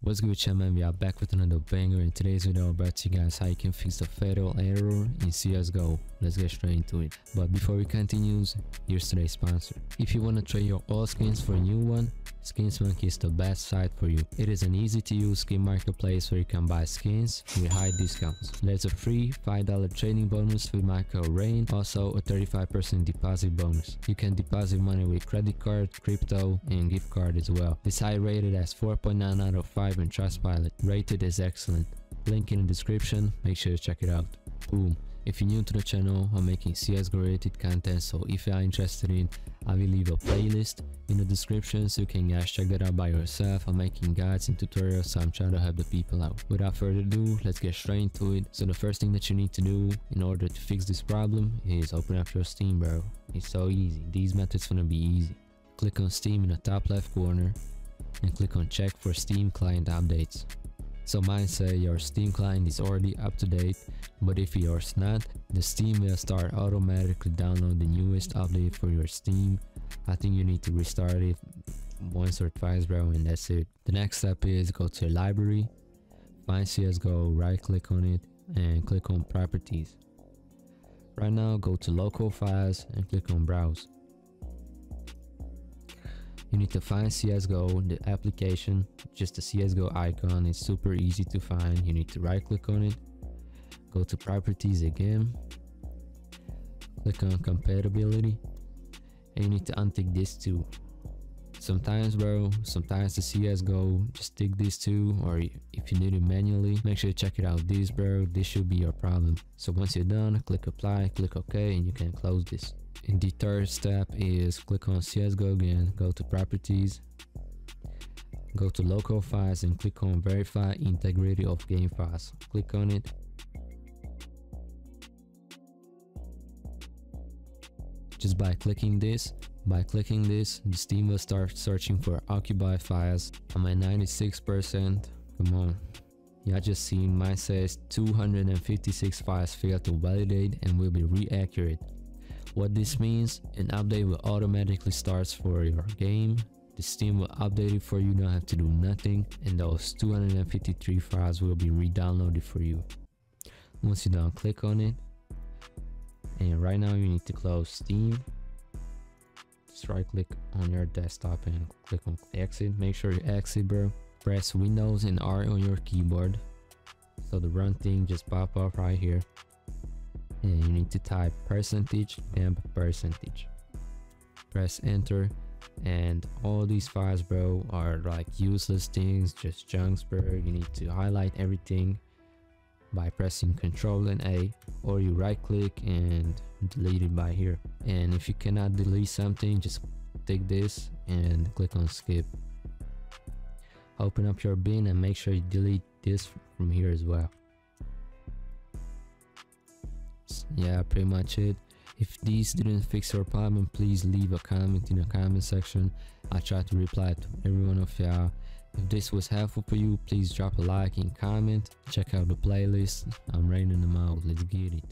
What's good man, we are back with another banger. In today's video I'm about to you guys how you can fix the fatal error in CSGO. Let's get straight into it. But before we continue, here's today's sponsor. If you want to trade your old skins for a new one, SkinsMonkey is the best site for you. It is an easy to use skin marketplace where you can buy skins with high discounts. There's a free $5 trading bonus with code RAINN, also a 35% deposit bonus. You can deposit money with credit card, crypto, and gift card as well. This site rated as 4.9 out of 5 in Trustpilot. Rated as excellent. Link in the description, make sure to check it out. Boom. If you're new to the channel, I'm making CSGO related content, so if you are interested in, I will leave a playlist in the description so you can guys check that out by yourself. I'm making guides and tutorials, so I'm trying to help the people out. Without further ado, let's get straight into it. So the first thing that you need to do in order to fix this problem is open up your Steam, bro. It's so easy. These methods gonna be easy. Click on Steam in the top left corner and click on check for Steam client updates. So mine say your Steam client is already up to date, but if yours not, the Steam will start automatically download the newest update for your Steam. I think you need to restart it once or twice bro and that's it. The next step is go to library, find CSGO, right click on it and click on properties. Right now go to local files and click on browse you need to find CSGO, the application, just the CSGO icon. It's super easy to find. You need to right click on it, go to properties again, click on compatibility, and you need to untick this too. Sometimes bro, sometimes the CSGO just take these two, or if you need it manually, make sure to check it out. This bro, this should be your problem. So once you're done, click apply, click OK and you can close this. And the third step is click on CSGO again, go to properties, go to local files and click on verify integrity of game files. Click on it. Just by clicking this, by clicking this, the Steam will start searching for occupied files. I'm at 96%. Come on. Yeah, just seen mine says 256 files failed to validate and will be reacquired. What this means, an update will automatically start for your game. The Steam will update it for you, don't have to do nothing, and those 253 files will be re-downloaded for you. Once you're done, click on it. And right now you need to close Steam. Just right click on your desktop and click on exit. Make sure you exit bro. Press Windows and R on your keyboard. So the run thing just pop up right here and you need to type percentage temp percentage press enter and all these files bro are like useless things just junks bro you need to highlight everything by pressing Ctrl and A or you right click and delete it by here. And if you cannot delete something just take this and click on skip. Open up your bin and make sure you delete this from here as well. Yeah pretty much it. If these didn't fix your problem please leave a comment in the comment section. I try to reply to every one of y'all if this was helpful for you please drop a like and comment. Check out the playlist. I'm raining them out. Let's get it